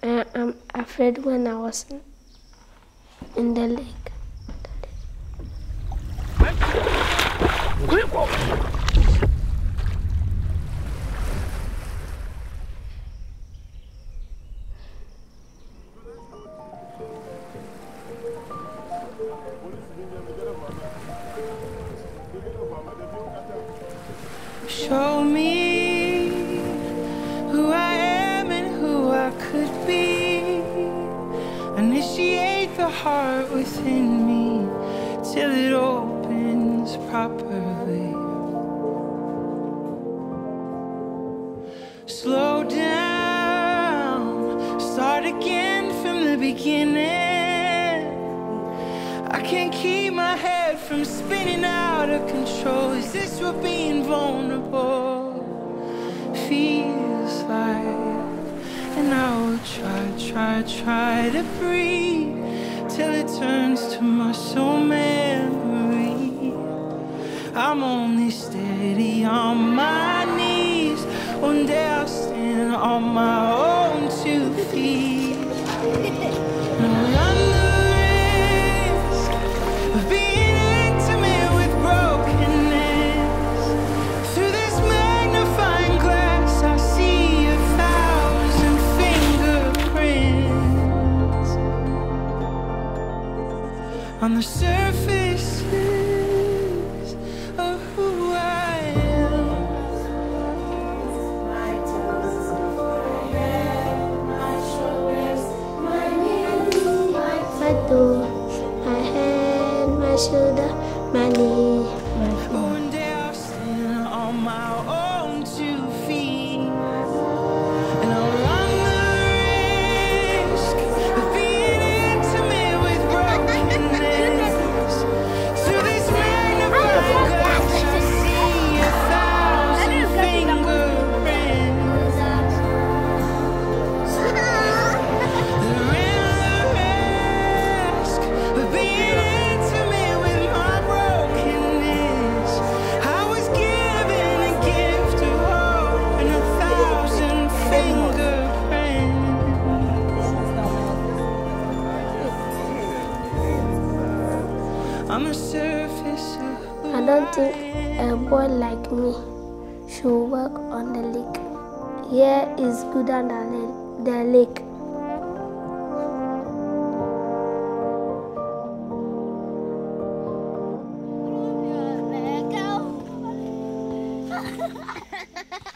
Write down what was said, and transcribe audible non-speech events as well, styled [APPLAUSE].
I am afraid when I was in, the lake. Show me Initiate the heart within me till it opens properly. Slow down, start again from the beginning. I can't keep my head from spinning out of control. Is this what being vulnerable feels like? And I try, try, try to breathe till it turns to muscle memory. I'm only steady on my knees. One day I'll stand on my own two feet. [LAUGHS] on the surfaces of who I am. My toe, my head, my shoulders, my knees, my foot my hand, my shoulder, my knee, my foot. I don't think a boy like me should work on the lake. Here is good under the lake. Ha ha ha!